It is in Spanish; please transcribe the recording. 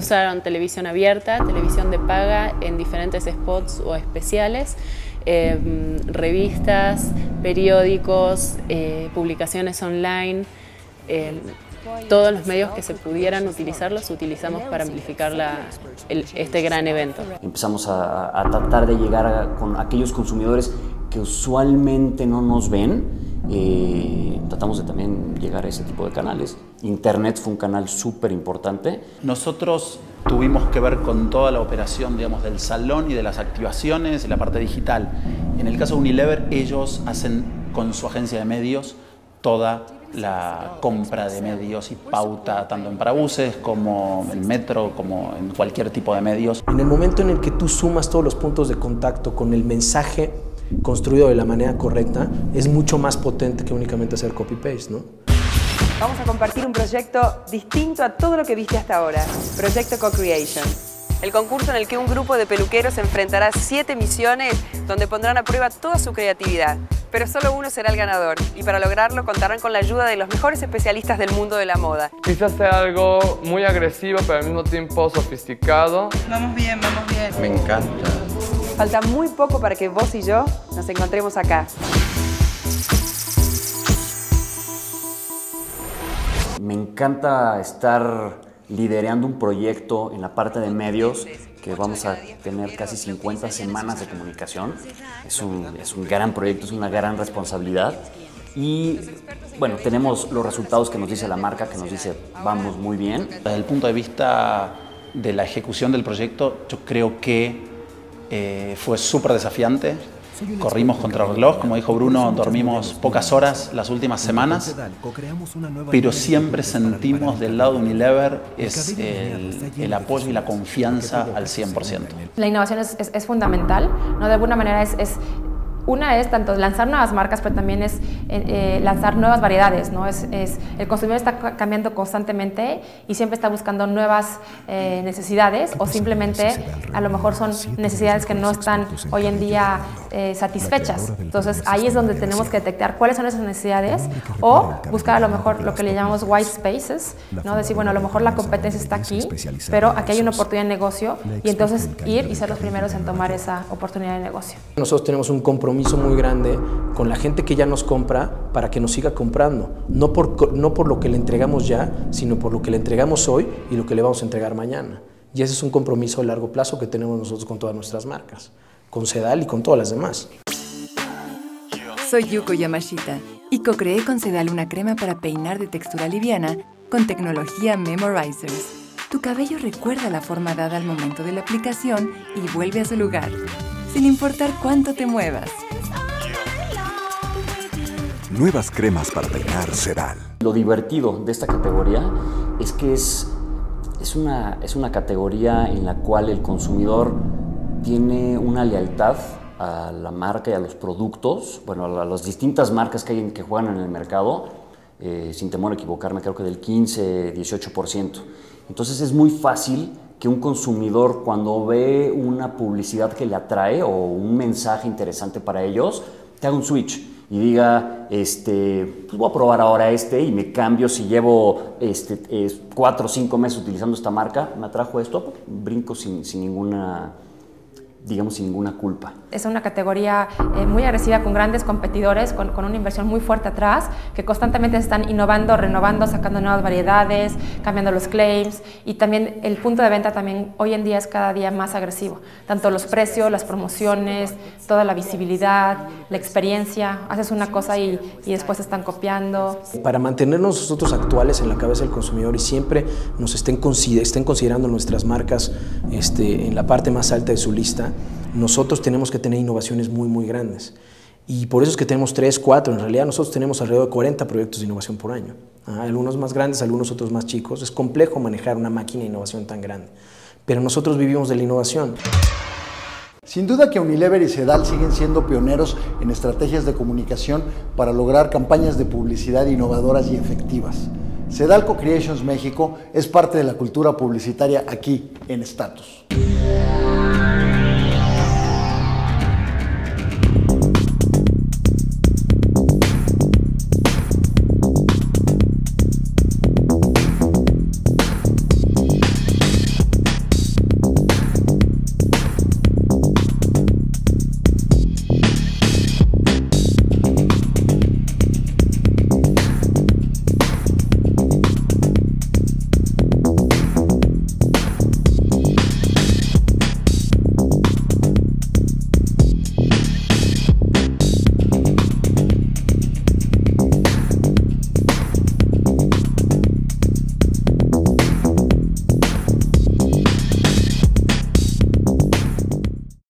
usaron televisión abierta, televisión de paga en diferentes spots o especiales, em, revistas, periódicos, eh, publicaciones online, em, todos los medios que se pudieran utilizar los utilizamos para amplificar este gran evento. Empezamos a, tratar de llegar con aquellos consumidores que usualmente no nos ven. Eh, tratamos de también llegar a ese tipo de canales. Internet fue un canal súper importante. Nosotros tuvimos que ver con toda la operación digamos, del salón y de las activaciones y la parte digital. En el caso de Unilever, ellos hacen con su agencia de medios toda la compra de medios y pauta tanto en parabuses como en metro, como en cualquier tipo de medios. En el momento en el que tú sumas todos los puntos de contacto con el mensaje construido de la manera correcta, es mucho más potente que únicamente hacer copy-paste, ¿no? Vamos a compartir un proyecto distinto a todo lo que viste hasta ahora, Proyecto Co-Creation. El concurso en el que un grupo de peluqueros enfrentará siete misiones donde pondrán a prueba toda su creatividad pero solo uno será el ganador y para lograrlo contarán con la ayuda de los mejores especialistas del mundo de la moda. Quizás sea algo muy agresivo pero al mismo tiempo sofisticado. Vamos bien, vamos bien. Me encanta. Falta muy poco para que vos y yo nos encontremos acá. Me encanta estar liderando un proyecto en la parte de medios que vamos a tener casi 50 semanas de comunicación. Es un, es un gran proyecto, es una gran responsabilidad. Y bueno, tenemos los resultados que nos dice la marca, que nos dice vamos muy bien. Desde el punto de vista de la ejecución del proyecto, yo creo que eh, fue súper desafiante. Corrimos contra el reloj, como dijo Bruno, dormimos pocas horas las últimas semanas, pero siempre sentimos del lado de Unilever es el, apoyo y la confianza al 100%. La innovación es, es, fundamental, ¿no? de alguna manera es, es una es tanto lanzar nuevas marcas, pero también es eh, eh, lanzar nuevas variedades. ¿no? Es, el consumidor está cambiando constantemente y siempre está buscando nuevas eh, necesidades o simplemente a lo mejor son necesidades que no están hoy en día satisfechas. Entonces ahí es donde tenemos que detectar cuáles son esas necesidades o buscar a lo mejor lo que le llamamos white spaces, ¿no? decir, bueno, a lo mejor la competencia está aquí, pero aquí hay una oportunidad de negocio y entonces ir y ser los primeros en tomar esa oportunidad de negocio. Nosotros tenemos un compromiso muy grande con la gente que ya nos compra para que nos siga comprando. No por, no por lo que le entregamos ya, sino por lo que le entregamos hoy y lo que le vamos a entregar mañana. Y ese es un compromiso a largo plazo que tenemos nosotros con todas nuestras marcas, con Sedal y con todas las demás. Soy Yuko Yamashita y co-creé con Sedal una crema para peinar de textura liviana con tecnología Memorizers. Tu cabello recuerda la forma dada al momento de la aplicación y vuelve a su lugar, sin importar cuánto te muevas. Nuevas cremas para peinar Sedal. Lo divertido de esta categoría es que es, es, una, es una categoría en la cual el consumidor tiene una lealtad a la marca y a los productos, bueno, a las distintas marcas que hay que juegan en el mercado, eh, sin temor a equivocarme, creo que del 15, 18%. Entonces es muy fácil que un consumidor cuando ve una publicidad que le atrae o un mensaje interesante para ellos, te haga un switch y diga, este, pues voy a probar ahora este y me cambio si llevo este, cuatro o cinco meses utilizando esta marca, me atrajo esto, brinco sin, sin ninguna digamos, sin ninguna culpa. Es una categoría eh, muy agresiva con grandes competidores, con, con, una inversión muy fuerte atrás, que constantemente están innovando, renovando, sacando nuevas variedades, cambiando los claims y también el punto de venta también hoy en día es cada día más agresivo. Tanto los precios, las promociones, toda la visibilidad, la experiencia, haces una cosa y, y después están copiando. Para mantenernos nosotros actuales en la cabeza del consumidor y siempre nos estén, estén considerando nuestras marcas este, en la parte más alta de su lista, nosotros tenemos que tener innovaciones muy, muy grandes. Y por eso es que tenemos 3, 4, en realidad nosotros tenemos alrededor de 40 proyectos de innovación por año. Ah, algunos más grandes, algunos otros más chicos. Es complejo manejar una máquina de innovación tan grande. Pero nosotros vivimos de la innovación. Sin duda que Unilever y Sedal siguen siendo pioneros en estrategias de comunicación para lograr campañas de publicidad innovadoras y efectivas. Sedalco Creations México es parte de la cultura publicitaria aquí en Status.